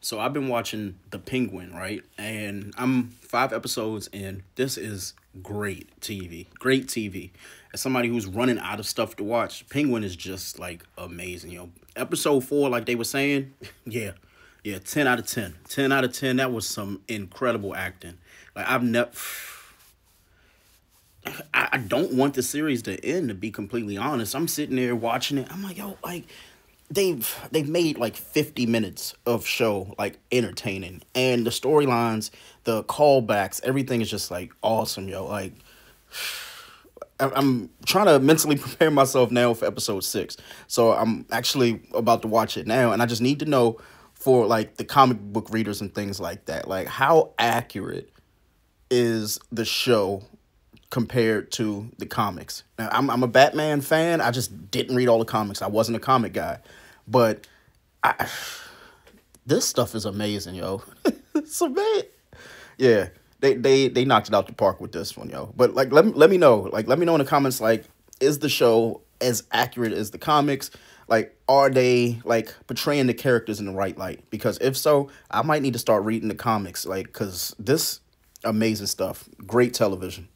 So I've been watching The Penguin, right? And I'm five episodes in. This is great TV. Great TV. As somebody who's running out of stuff to watch, Penguin is just like amazing. You know, episode four, like they were saying, yeah. Yeah, 10 out of 10. 10 out of 10. That was some incredible acting. Like I've never I, I don't want the series to end to be completely honest. I'm sitting there watching it. I'm like, yo, like they've they've made like 50 minutes of show like entertaining. And the storylines the callbacks everything is just like awesome yo. Like i'm trying to mentally prepare myself now for episode six. So i'm actually about to watch it now and i just need to know for like the comic book readers and things like that. Like how accurate is the show compared to the comics. Now, I'm I'm a Batman fan. I just didn't read all the comics. I wasn't a comic guy, but I, this stuff is amazing, yo. it's amazing. Yeah, they they they knocked it out the park with this one, yo. But like, let me let me know, like, let me know in the comments, like, is the show as accurate as the comics? Like, are they like portraying the characters in the right light? Because if so, I might need to start reading the comics, like, cause this amazing stuff, great television.